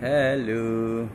Hello.